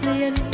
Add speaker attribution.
Speaker 1: tiên